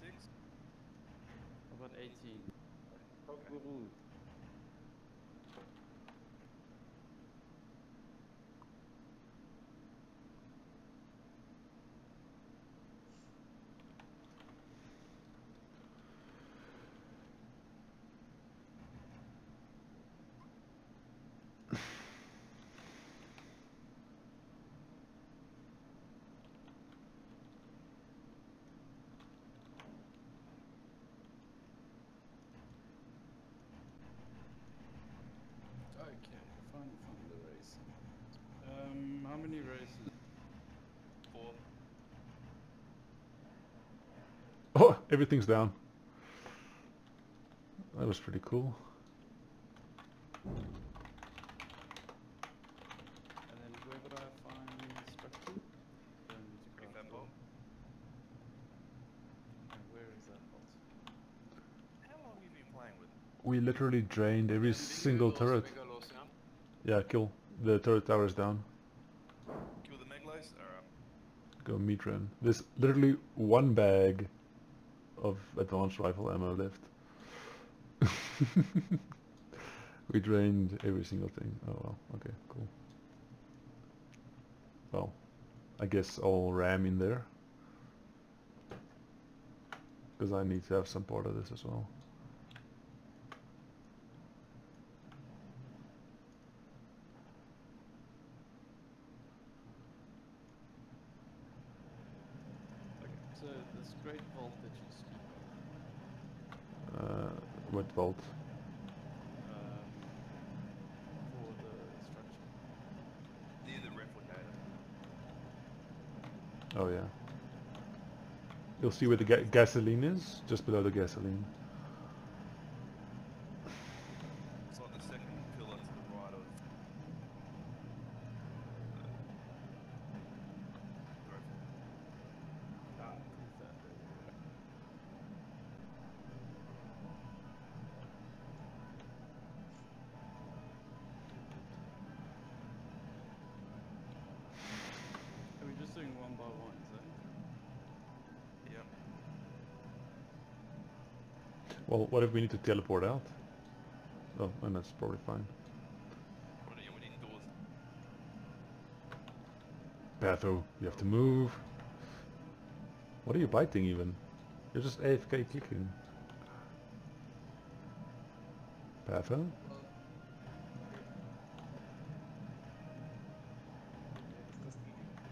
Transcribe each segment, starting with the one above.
six? About 18. Okay. Guru. Okay, fine, fine, the race. Um, how many races? Four. Oh, everything's down. That was pretty cool. And then where would I find structure? Then to Big craft fat And where is that bolt? How long have you been playing with? We literally drained every single turret. lost, Bingo lost, yeah. Yeah, kill. The turret tower is down. The Meglos? Alright. Go meat run. There's literally one bag of advanced rifle ammo left. we drained every single thing. Oh well, okay, cool. Well, I guess I'll ram in there. Because I need to have some part of this as well. Okay, this great vault that you speak of, Uh, what vault? um, for the structure. Near the replicator. Oh yeah. You'll see where the ga gasoline is, just below the gasoline. Well, what if we need to teleport out? Oh, and that's probably fine. Patho, you have to move. What are you biting even? You're just AFK clicking. Patho?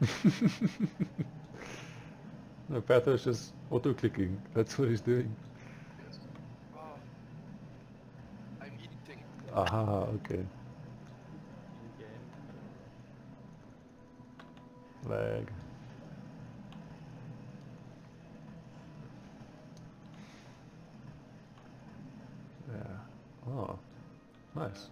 no, Patho's just auto-clicking. That's what he's doing. Aha, okay. Lag. Yeah. Oh, nice.